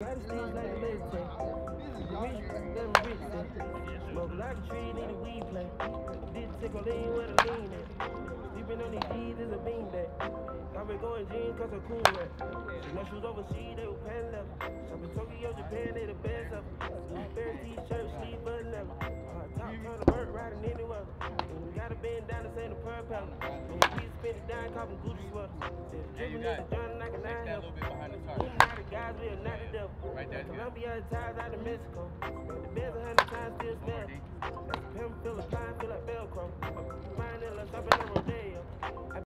United States like the military. Rich, them rich, they. Smoke like a tree, need a weed plant. This tickle lean where the lean at. Sleeping on these G's is a bean bag. Got me going jeans cause I'm cool rap. My shoes overseas, they were pan level. Shop in Tokyo, Japan, they the best of them. Bare t-shirt, sleeve button level. Top turn the bird riding any weather. When you gotta Illuminati guys, we are not the devil. Right there, yeah. Colombia ties out of Mexico.